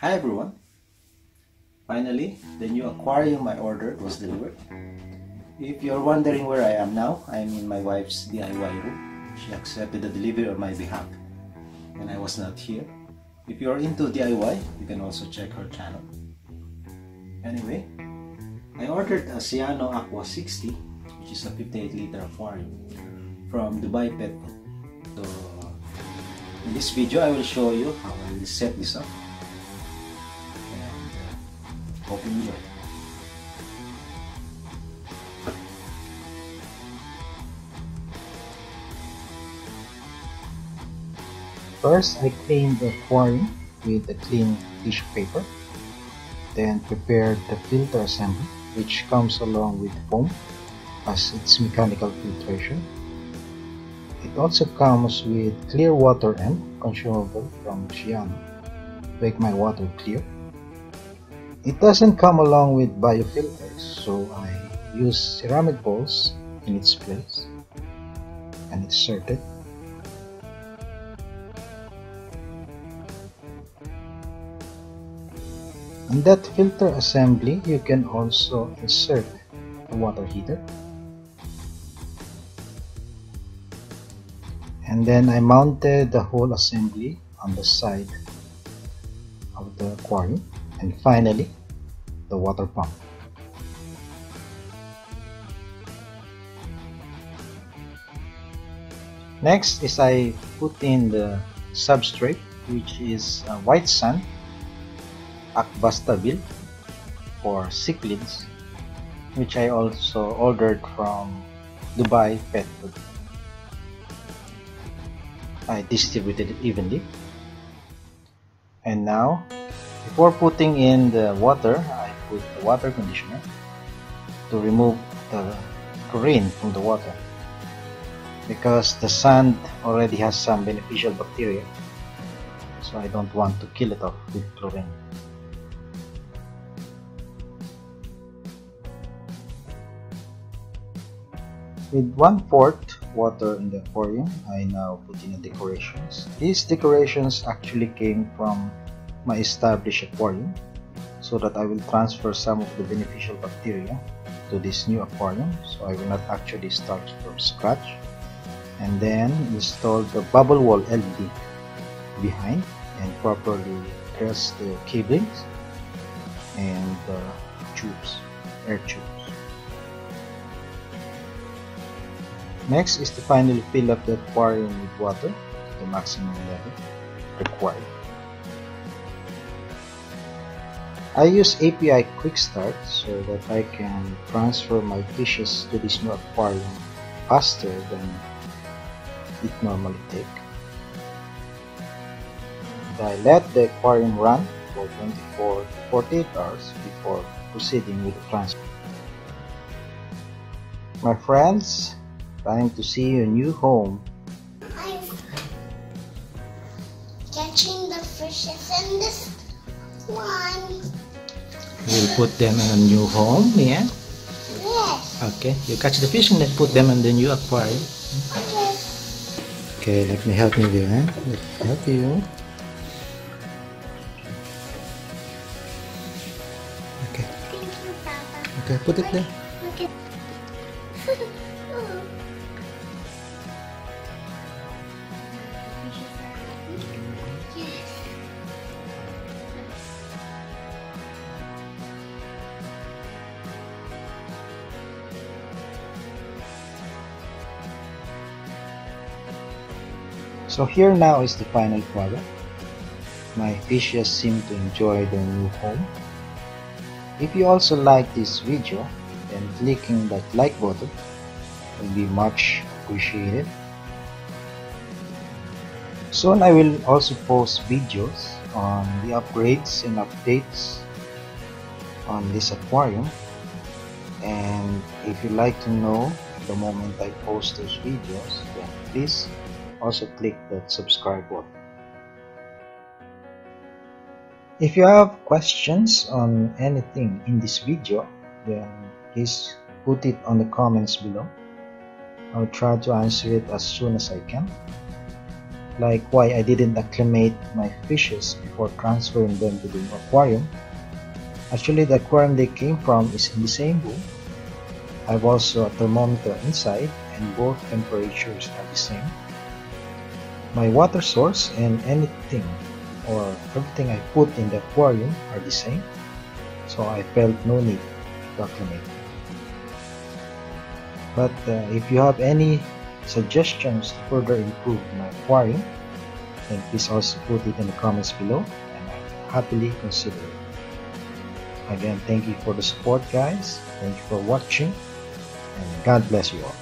Hi everyone! Finally, the new aquarium I ordered was delivered. If you're wondering where I am now, I'm in my wife's DIY room. She accepted the delivery on my behalf and I was not here. If you're into DIY, you can also check her channel. Anyway, I ordered a Ciano Aqua 60, which is a 58 liter aquarium from Dubai Pet So, in this video, I will show you how I will set this up. First, I clean the aquarium with a clean tissue paper. Then prepare the filter assembly, which comes along with foam as its mechanical filtration. It also comes with clear water and consumable from to make my water clear. It doesn't come along with biofilters, so I use ceramic balls in its place and insert it In that filter assembly, you can also insert a water heater. And then I mounted the whole assembly on the side of the aquarium. And finally, the water pump. Next is I put in the substrate which is white sand Akbastabil for cichlids which I also ordered from Dubai Pet Food. I distributed it evenly. And now, before putting in the water, I put the water conditioner to remove the chlorine from the water because the sand already has some beneficial bacteria so I don't want to kill it off with chlorine. With one fourth water in the aquarium, I now put in the decorations. These decorations actually came from my established aquarium so that I will transfer some of the beneficial bacteria to this new aquarium so I will not actually start from scratch and then install the bubble wall LED behind and properly press the cablings and the tubes, air tubes. Next is to finally fill up the aquarium with water to the maximum level required. I use API Quick Start so that I can transfer my fishes to this new aquarium faster than it normally take. And I let the aquarium run for 24 to 48 hours before proceeding with the transfer. My friends, Trying to see your new home. I'm catching the fishes in this one. We'll put them in a new home, yeah? Yes. Okay, you catch the fish and then put them in the new aquarium. Okay. Okay, let me help you there, eh? Let me help you. Okay, Thank you, Papa. okay, put it there. So here now is the final product. My fishes seem to enjoy their new home. If you also like this video, then clicking that like button will be much appreciated. Soon I will also post videos on the upgrades and updates on this aquarium and if you like to know the moment I post those videos then please also click that subscribe button. If you have questions on anything in this video, then please put it on the comments below. I'll try to answer it as soon as I can. like why I didn't acclimate my fishes before transferring them to the aquarium. Actually, the aquarium they came from is in the same room. I've also a thermometer inside and both temperatures are the same. My water source and anything or everything I put in the aquarium are the same, so I felt no need to acclimate. But uh, if you have any suggestions to further improve my aquarium, then please also put it in the comments below and I'll happily consider it. Again, thank you for the support guys. Thank you for watching and God bless you all.